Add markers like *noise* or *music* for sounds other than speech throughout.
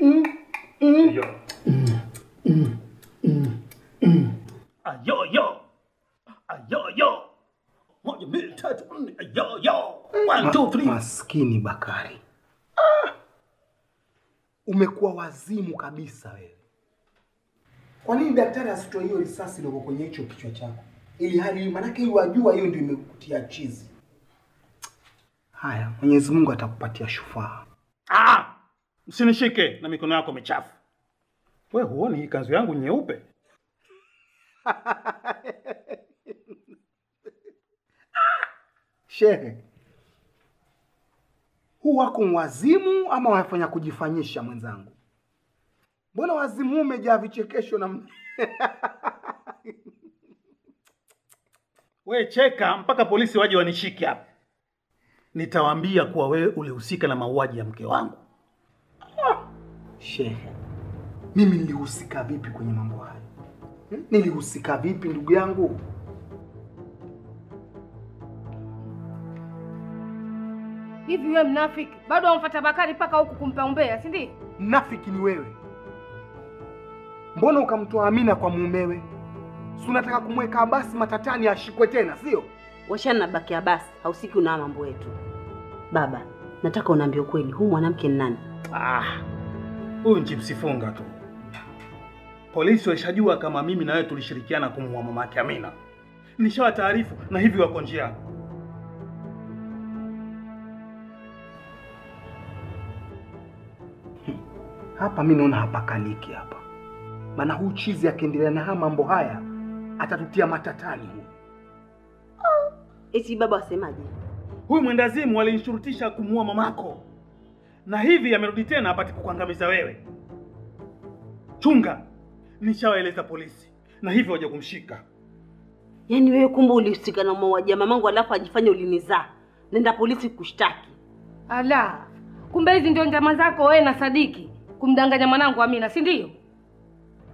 Yo. Ayo yo. Ayo yo. Moja mbili tatu nne. Ayo. One two three. Maskini Bakari, umekuwa wazimu kabisa wewe. Kwa nini daktari asitoe hiyo risasi iliyoko kwenye hicho kichwa chako, ili hali manake hiyo wajua hiyo ndio imekutia chizi. Haya, Mwenyezi Mungu atakupatia shufaa. Ah! Usinishike na mikono yako michafu. We huoni hii kanzu yangu nyeupe? *laughs* Shehe, huu wako wazimu ama wafanya kujifanyisha mwenzangu? Mbona wazimu huu umejaa vichekesho na *laughs* We cheka mpaka polisi waje wanishike hapa. Nitawaambia kuwa wewe ulihusika na mauaji ya mke wangu. Shehe, mimi nilihusika vipi kwenye mambo haya? Hmm? Nilihusika vipi ndugu yangu? Hivi wewe mnafiki, bado wamfuata Bakari mpaka huku kumpa umbea, si ndio? Mnafiki ni wewe. Mbona ukamtoa Amina kwa mumewe? Si unataka kumweka Abasi matatani ashikwe tena, sio? Washana na baki Abasi, hausiki una mambo yetu. Baba, nataka unaambia ukweli, huu mwanamke ni nani? Ah, huyu ni msifunga tu. Polisi walishajua kama mimi na wewe tulishirikiana kumuua mama yake Amina. Nishawa taarifu na hivi wako njiani. Hapa mi naona hapakaniki hapa, maana huu chizi akiendelea na haya mambo haya atatutia matatani huu. Eti baba wasemaje? Huyu mwendazimu alinishurutisha kumuua mamako, na hivi amerudi tena apate kukuangamiza wewe. Chunga, nishawaeleza polisi na hivyo waje kumshika. Yaani wewe kumbe ulihusika na mauaji ya mamangu alafu ajifanye ulinizaa. Nenda polisi kushtaki. Ala, kumbe hizi ndio njama zako wewe na Sadiki kumdanganya mwanangu Amina, si ndio?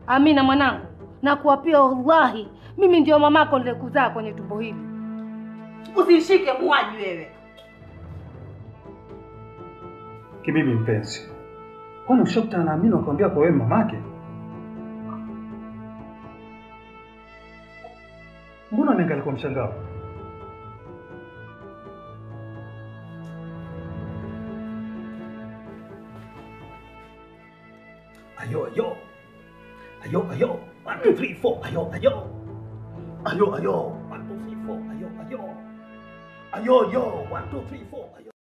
Amina mwanangu, na kuapia wallahi, mimi ndio mamako nilikuzaa kwenye tumbo hili. Usishike muaji wewe. Kibibi mpenzi, kwani ushakutana na Amina kwa wewe mamake? Mbona niangalia kwa mshangao? Ayo ayo. Ayo ayo. One, two, three, four. Ayo ayo. Ayo ayo. One, two, three, four. Ayo ayo. Ayo ayo. One, two, three, four. Ayo.